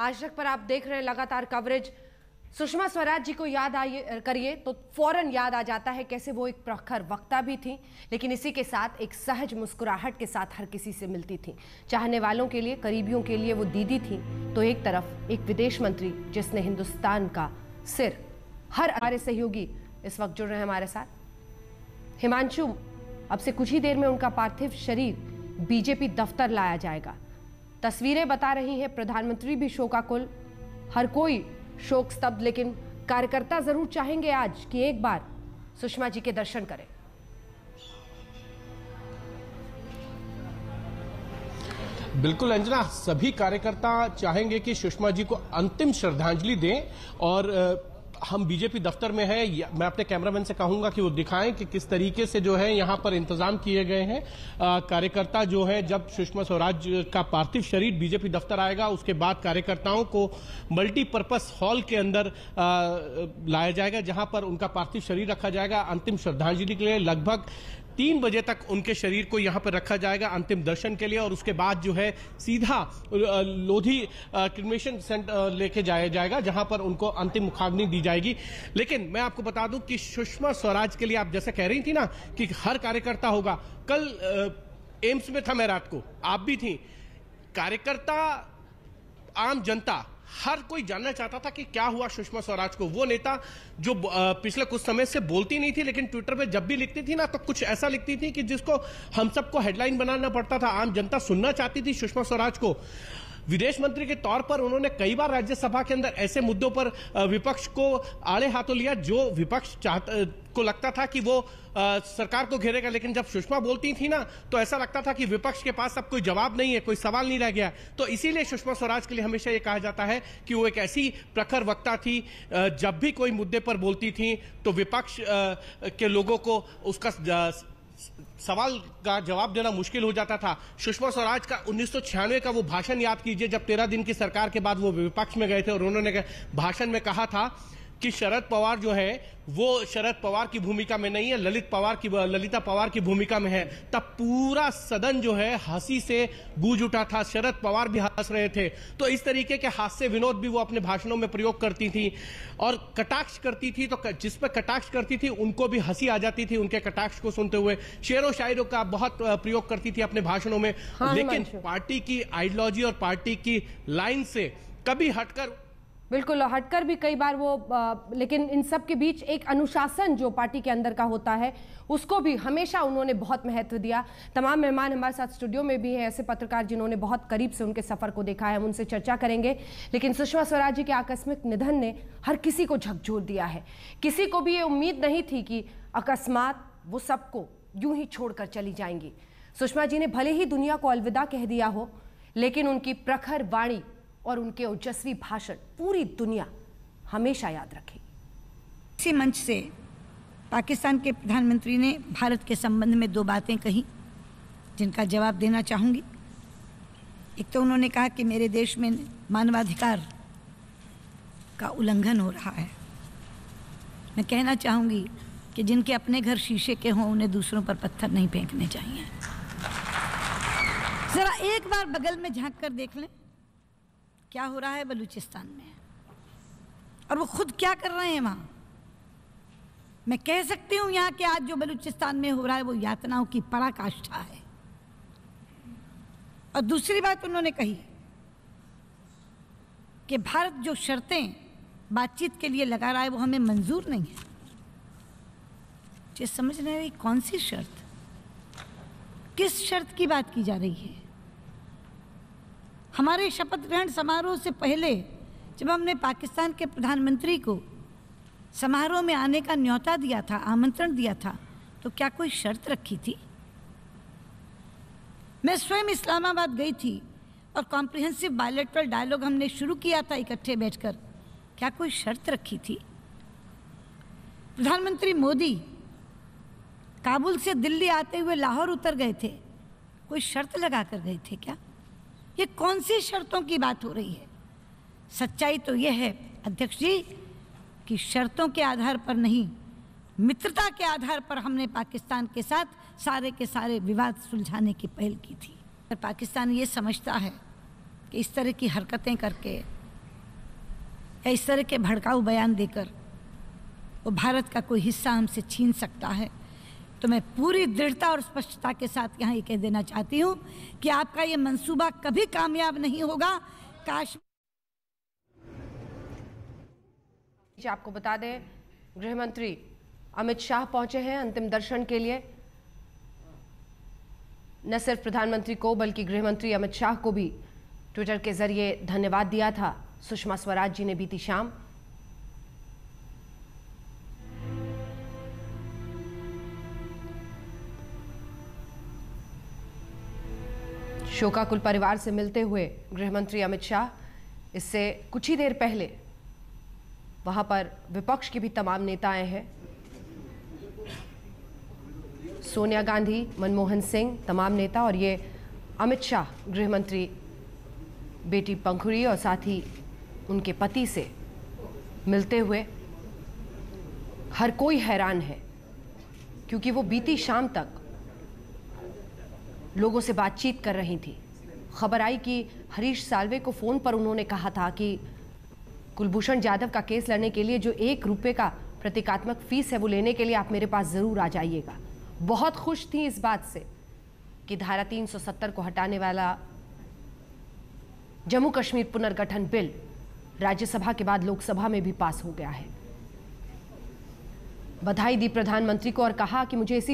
आज तक पर आप देख रहे हैं लगातार कवरेज सुषमा स्वराज जी को याद आइए करिए तो फ़ौरन याद आ जाता है कैसे वो एक प्रखर वक्ता भी थी, लेकिन इसी के साथ एक सहज मुस्कुराहट के साथ हर किसी से मिलती थी। चाहने वालों के लिए, करीबियों के लिए वो दीदी थी। तो एक तरफ़ एक विदेश मंत्री जिसने हिंदुस्तान का सिर हर हमारे सहयोगी इस वक्त जुड़ रहे हैं हमारे साथ। हिमांशु, अब से कुछ ही देर में उनका पार्थिव शरीर बीजेपी दफ्तर लाया जाएगा। तस्वीरें बता रही हैं, प्रधानमंत्री भी शोकाकुल। हर कोई शोक स्तब्ध, लेकिन कार्यकर्ता ज़रूर चाहेंगे आज कि एक बार सुषमा जी के दर्शन करें। बिल्कुल अंजना, सभी कार्यकर्ता चाहेंगे कि सुषमा जी को अंतिम श्रद्धांजलि दें और हम बीजेपी दफ्तर में हैं मैं अपने कैमरामैन से कहूँगा कि वो दिखाएँ कि किस तरीके से जो है यहाँ पर इंतज़ाम किए गए हैं। कार्यकर्ता जो है, जब सुषमा स्वराज का पार्थिव शरीर बीजेपी दफ्तर आएगा, उसके बाद कार्यकर्ताओं को मल्टीपर्पज हॉल के अंदर लाया जाएगा, जहाँ पर उनका पार्थिव शरीर रखा जाएगा। अंतिम श्रद्धांजलि के लिए लगभग तीन बजे तक उनके शरीर को यहाँ पर रखा जाएगा अंतिम दर्शन के लिए और उसके बाद जो है सीधा लोधी क्रिमेशन सेंटर लेके जाया जाएगा, जहाँ पर उनको अंतिम मुखाग्नि दी जाएगी। लेकिन मैं आपको बता दूँ कि सुषमा स्वराज के लिए आप जैसे कह रही थी ना कि हर कार्यकर्ता होगा। कल एम्स में था मैं रात को, आप भी थी। कार्यकर्ता, आम जनता हर कोई जानना चाहता था कि क्या हुआ सुषमा स्वराज को। वो नेता जो पिछले कुछ समय से बोलती नहीं थी, लेकिन ट्विटर पे जब भी लिखती थी ना तो कुछ ऐसा लिखती थी कि जिसको हम सबको हेडलाइन बनाना पड़ता था। आम जनता सुनना चाहती थी सुषमा स्वराज को। विदेश मंत्री के तौर पर उन्होंने कई बार राज्यसभा के अंदर ऐसे मुद्दों पर विपक्ष को आड़े हाथों लिया जो विपक्ष को लगता था कि वो आ, सरकार को घेरेगा। लेकिन जब सुषमा बोलती थी ना तो ऐसा लगता था कि विपक्ष के पास अब कोई जवाब नहीं है कोई सवाल नहीं रह गया। तो इसीलिए सुषमा स्वराज के लिए हमेशा ये कहा जाता है कि वो एक ऐसी प्रखर वक्ता थी जब भी कोई मुद्दे पर बोलती थी तो विपक्ष के लोगों को उसका सवाल का जवाब देना मुश्किल हो जाता था। सुषमा स्वराज का उन्नीस सौ छियानवे का वो भाषण याद कीजिए, जब तेरह दिन की सरकार के बाद वो विपक्ष में गए थे और उन्होंने भाषण में कहा था कि शरद पवार जो है वो शरद पवार की भूमिका में नहीं है ललित पवार की ललिता पवार की भूमिका में है। तब पूरा सदन जो है हँसी से गूंज उठा था। शरद पवार भी हंस रहे थे। तो इस तरीके के हास्य विनोद भी वो अपने भाषणों में प्रयोग करती थी और कटाक्ष करती थी तो जिस पर कटाक्ष करती थी उनको भी हँसी आ जाती थी उनके कटाक्ष को सुनते हुए। शेरों शायरों का बहुत प्रयोग करती थी अपने भाषणों में। हाँ, लेकिन पार्टी की आइडियोलॉजी और पार्टी की लाइन से कभी हटकर बिल्कुल हटकर भी कई बार वो आ, लेकिन इन सब के बीच एक अनुशासन जो पार्टी के अंदर का होता है उसको भी हमेशा उन्होंने बहुत महत्व दिया। तमाम मेहमान हमारे साथ स्टूडियो में भी हैं ऐसे पत्रकार जिन्होंने बहुत करीब से उनके सफ़र को देखा है हम उनसे चर्चा करेंगे। लेकिन सुषमा स्वराज जी के आकस्मिक निधन ने हर किसी को झकझोर दिया है। किसी को भी ये उम्मीद नहीं थी कि अकस्मात वो सबको यूँ ही छोड़कर चली जाएँगी। सुषमा जी ने भले ही दुनिया को अलविदा कह दिया हो लेकिन उनकी प्रखर वाणी और उनके ओजस्वी भाषण पूरी दुनिया हमेशा याद रखेगी इसी मंच से पाकिस्तान के प्रधानमंत्री ने भारत के संबंध में दो बातें कही, जिनका जवाब देना चाहूँगी। एक तो उन्होंने कहा कि मेरे देश में मानवाधिकार का उल्लंघन हो रहा है। मैं कहना चाहूँगी कि जिनके अपने घर शीशे के हों, उन्हें दूसरों पर पत्थर नहीं फेंकने चाहिए। ज़रा एक बार बगल में झाँक कर देख लें। क्या हो रहा है बलूचिस्तान में? और वो खुद क्या कर रहे हैं वहाँ? मैं कह सकती हूँ यहाँ के आज जो बलूचिस्तान में हो रहा है, वो यातनाओं की पराकाष्ठा है। और दूसरी बात उन्होंने कही कि भारत जो शर्तें बातचीत के लिए लगा रहा है, वो हमें मंजूर नहीं है। ये समझ नहीं रही कौन सी शर्त? किस शर्त की बात की जा रही है? हमारे शपथ ग्रहण समारोह से पहले, जब हमने पाकिस्तान के प्रधानमंत्री को समारोह में आने का न्योता दिया था, आमंत्रण दिया था तो क्या कोई शर्त रखी थी? मैं स्वयं इस्लामाबाद गई थी और कॉम्प्रिहेंसिव बायोलेट्रल डायलॉग हमने शुरू किया था इकट्ठे बैठकर। क्या कोई शर्त रखी थी? प्रधानमंत्री मोदी काबुल से दिल्ली आते हुए लाहौर उतर गए थे। कोई शर्त लगा कर गए थे क्या? ये कौन सी शर्तों की बात हो रही है? सच्चाई तो यह है, अध्यक्ष जी, कि शर्तों के आधार पर नहीं, मित्रता के आधार पर हमने पाकिस्तान के साथ सारे के सारे विवाद सुलझाने की पहल की थी। पर पाकिस्तान ये समझता है कि इस तरह की हरकतें करके या इस तरह के भड़काऊ बयान देकर वो भारत का कोई हिस्सा हमसे छीन सकता है। तो मैं पूरी दृढ़ता और स्पष्टता के साथ यहाँ ये कह देना चाहती हूँ कि आपका ये मंसूबा कभी कामयाब नहीं होगा। काश आपको बता दें गृह मंत्री अमित शाह पहुँचे हैं अंतिम दर्शन के लिए। न सिर्फ़ प्रधानमंत्री को, बल्कि गृह मंत्री अमित शाह को भी ट्विटर के ज़रिए धन्यवाद दिया था। सुषमा स्वराज जी ने बीती शाम शोकाकुल परिवार से मिलते हुए गृहमंत्री अमित शाह, इससे कुछ ही देर पहले वहाँ पर विपक्ष के भी तमाम नेता आए हैं। सोनिया गांधी, मनमोहन सिंह, तमाम नेता और ये अमित शाह, गृहमंत्री बेटी पंखुरी और साथ ही उनके पति से मिलते हुए हर कोई हैरान है, क्योंकि वो बीती शाम तक लोगों से बातचीत कर रही थी। खबर आई कि हरीश साल्वे को फ़ोन पर उन्होंने कहा था कि कुलभूषण जाधव का केस लड़ने के लिए जो एक रुपए का प्रतीकात्मक फ़ीस है वो लेने के लिए आप मेरे पास ज़रूर आ जाइएगा। बहुत खुश थी इस बात से कि धारा 370 को हटाने वाला जम्मू कश्मीर पुनर्गठन बिल राज्यसभा के बाद लोकसभा में भी पास हो गया है। बधाई दी प्रधानमंत्री को और कहा कि मुझे इसी